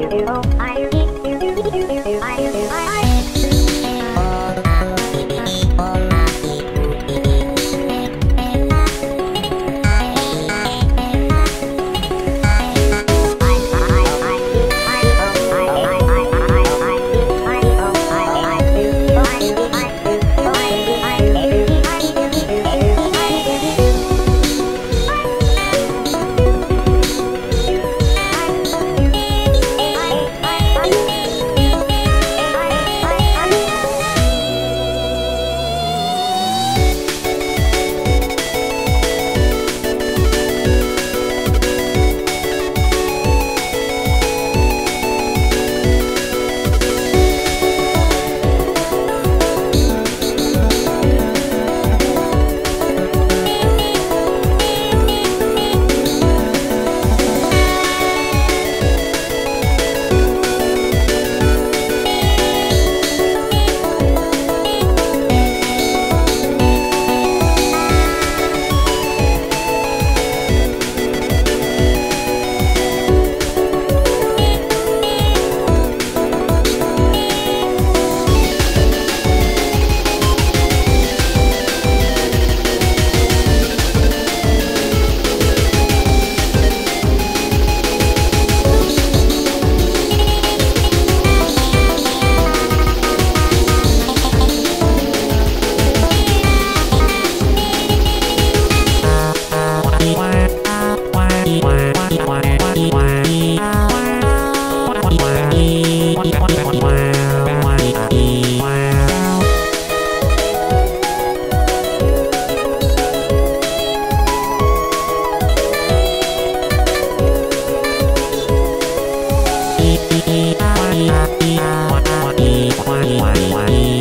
you do, I Bye.